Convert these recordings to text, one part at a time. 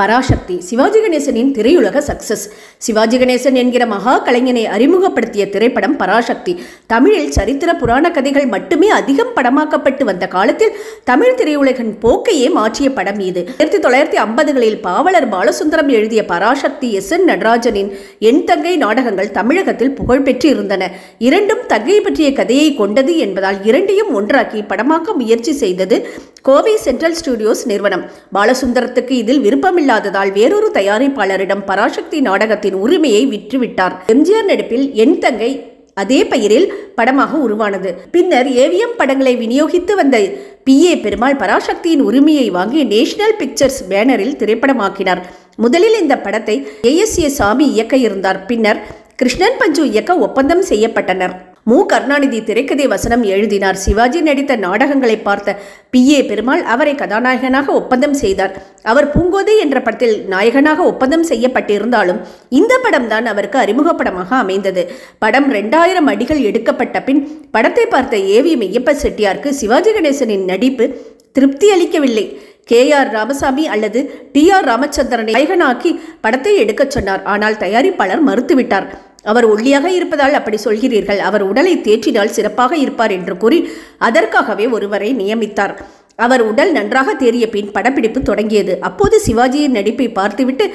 பராசக்தி. சிவாஜி கணேசனின் திரையுலக சக்சஸ் சிவாஜி கணேசன் என்கிற மகா கலைஞனை அறிமுகப்படுத்திய திரைப்படம் பராசக்தி. தமிழில் சரித்திர புராண கதைகள் மட்டுமே அதிகம் படமாக்கப்பட்டு வந்த காலத்தில் தமிழ் திரையுலகின் போக்கையே மாற்றிய படம் இது. ஆயிரத்தி தொள்ளாயிரத்தி ஐம்பதுகளில் பாவலர் பாலசுந்தரம் எழுதிய பராசக்தி எஸ் என் நடராஜனின் என் தங்கை நாடகங்கள் தமிழகத்தில் புகழ்பெற்று இருந்தன. இரண்டும் தங்கை பற்றிய கதையை கொண்டது என்பதால் இரண்டையும் ஒன்றாக்கி படமாக்க முயற்சி செய்தது கோவை சென்ட்ரல் ஸ்டுடியோஸ் நிறுவனம். பாலசுந்தரத்துக்கு இதில் விருப்பமில்லை. இல்லாததால் வேறொரு தயாரிப்பாளரிடம் பராசக்தி நாடகத்தின் உரிமையை விற்றுவிட்டார். எம்ஜிஆர் நடிப்பில் என் தங்கை அதே பெயரில் படமாக உருவானது. பின்னர் ஏவிஎம் படங்களை விநியோகித்து வந்த பி. ஏ. பெருமாள் பராசக்தியின் உரிமையை வாங்கி நேஷனல் பிக்சர்ஸ் பேனரில் திரைப்படமாக்கினார். முதலில் இந்த படத்தை ஏஎஸ்ஏ சாமி இயக்க இருந்தார். பின்னர் கிருஷ்ணன் பஞ்சு இயக்க ஒப்பந்தம் செய்யப்பட்டனர். மு. கருணாநிதி திரைக்கதை வசனம் எழுதினார். சிவாஜி நடித்த நாடகங்களை பார்த்த பி. ஏ. பெருமாள் அவரை கதாநாயகனாக ஒப்பந்தம் செய்தார். அவர் பூங்கோதை என்ற படத்தில் நாயகனாக ஒப்பந்தம் செய்யப்பட்டிருந்தாலும் இந்த படம்தான் அவருக்கு அறிமுக படமாக அமைந்தது. படம் ரெண்டாயிரம் அடிகள் எடுக்கப்பட்ட பின் படத்தை பார்த்த ஏவி மெய்யப்ப செட்டியாருக்கு சிவாஜி கணேசனின் நடிப்பு திருப்தி அளிக்கவில்லை. கே. ஆர். ராமசாமி அல்லது டி. ஆர். ராமச்சந்திரனை நாயகனாக்கி படத்தை எடுக்கச் சொன்னார். ஆனால் தயாரிப்பாளர் மறுத்துவிட்டார். அவர் ஒல்லியாக இருப்பதால் அப்படி சொல்கிறீர்கள். அவர் உடலை தேற்றினால் சிறப்பாக இருப்பார் என்று கூறி அதற்காகவே ஒருவரை நியமித்தார். அவர் உடல் நன்றாக தேறிய பின் படப்பிடிப்பு தொடங்கியது. அப்போது சிவாஜியின் நடிப்பை பார்த்துவிட்டு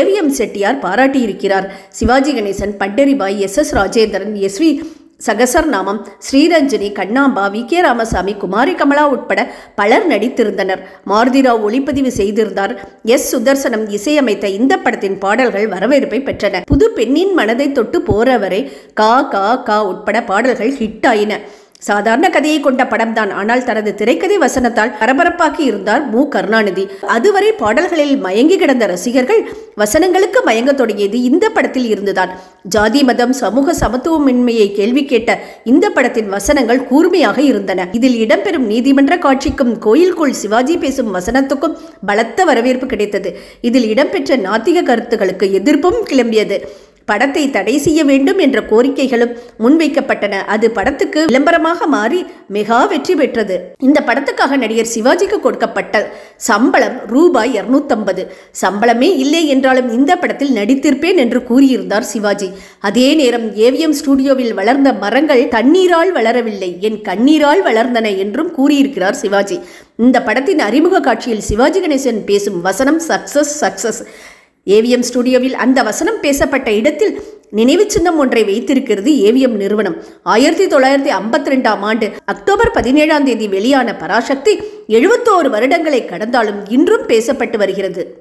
AVM Chettiar பாராட்டியிருக்கிறார். Sivaji Ganesan Pandaribai S S Rajendran S V Sahasranamam Sriranjani Kannamba V. K. Ramasamy Kumari Kamala உட்பட பலர் நடித்திருந்தனர். மாருதிராவ் ஒளிப்பதிவு செய்திருந்தார். எஸ். சுதர்சனம் இசையமைத்த இந்த படத்தின் பாடல்கள் வரவேற்பை பெற்றன. புது பெண்ணின் மனதை தொட்டு போறவரை கா கா கா உட்பட பாடல்கள் ஹிட் ஆயின. சாதாரண கதையை கொண்ட படம்தான் ஆனால் தனது திரைக்கதை வசனத்தால் பரபரப்பாக்கி இருந்தார் மு. கருணாநிதி. அதுவரை பாடல்களில் மயங்கி கிடந்த ரசிகர்கள் வசனங்களுக்கு மயங்க தொடங்கியது இந்த படத்தில் இருந்துதான். ஜாதி மதம் சமூக சமத்துவமின்மையை கேள்வி கேட்ட இந்த படத்தின் வசனங்கள் கூர்மையாக இருந்தன. இதில் இடம்பெறும் நீதிமன்ற காட்சிக்கும் கோயிலுக்குள் சிவாஜி பேசும் வசனத்துக்கும் பலத்த வரவேற்பு கிடைத்தது. இதில் இடம்பெற்ற நாத்திக கருத்துகளுக்கு எதிர்ப்பும் கிளம்பியது. படத்தை தடை செய்ய வேண்டும் என்ற கோரிக்கைகளும் முன்வைக்கப்பட்டன. அது படத்துக்கு விளம்பரமாக மாறி மெகா வெற்றி பெற்றது. இந்த படத்துக்காக நடிகர் சிவாஜிக்கு கொடுக்கப்பட்ட சம்பளம் ரூபாய் இருநூத்தம்பது. சம்பளமே இல்லை என்றாலும் இந்த படத்தில் நடித்திருப்பேன் என்று கூறியிருந்தார் சிவாஜி. அதே நேரம் ஏவிஎம் ஸ்டுடியோவில் வளர்ந்த மரங்கள் தண்ணீரால் வளரவில்லை. என் கண்ணீரால் வளர்ந்தன என்றும் கூறியிருக்கிறார் சிவாஜி. இந்த படத்தின் அறிமுக காட்சியில் சிவாஜி கணேசன் பேசும் வசனம் சக்சஸ் சக்சஸ் ஏவிஎம் ஸ்டுடியோவில் அந்த வசனம் பேசப்பட்ட இடத்தில் நினைவு சின்னம் ஒன்றை வைத்திருக்கிறது ஏவிஎம் நிறுவனம். ஆயிரத்தி தொள்ளாயிரத்தி ஐம்பத்தி ரெண்டாம் ஆண்டு அக்டோபர் பதினேழாம் தேதி வெளியான பராசக்தி எழுபத்தோரு வருடங்களை கடந்தாலும் இன்றும் பேசப்பட்டு வருகிறது.